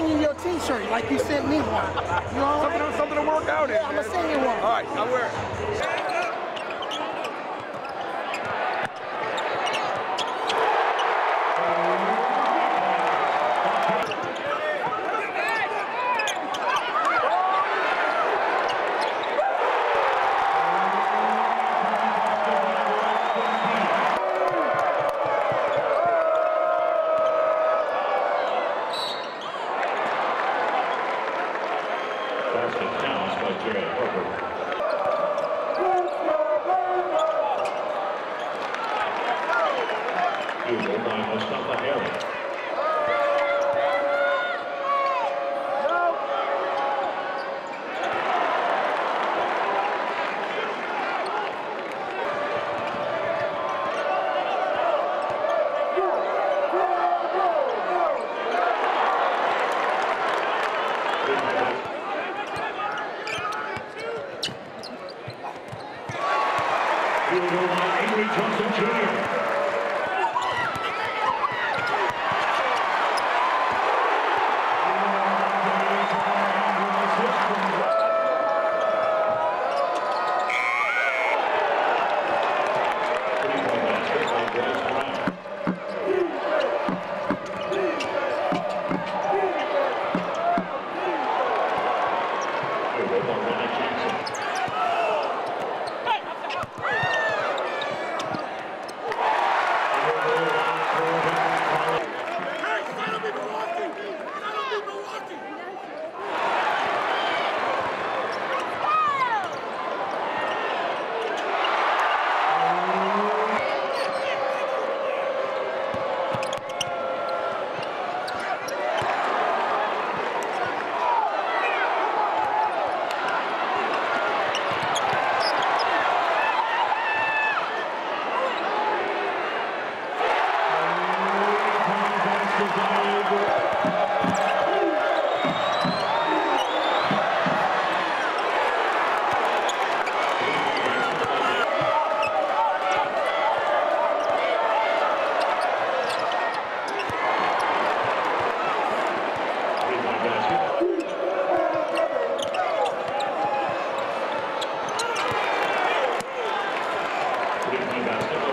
send you your T-shirt like you sent me one. You all Something, something to work out in. Yeah, I'ma man. send you one. All right, I'll wear it. Harper. Field goal by Avery Johnson Jr. Three-point basket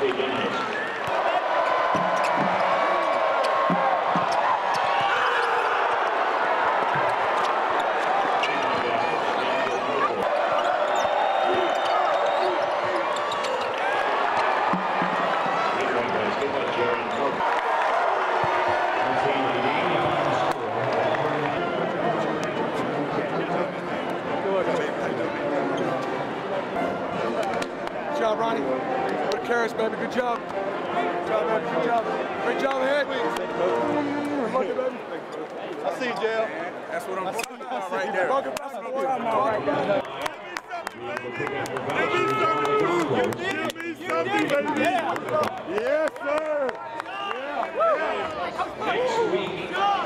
Good job, Ronnie. Karras, baby. Good job. Good job, baby. Good job. Great job, Ed. I see you, Jail. That's what I'm talking about right there. That's what I'm right there. Give me something. Give me something, baby. Yes, sir. Yeah. Next week.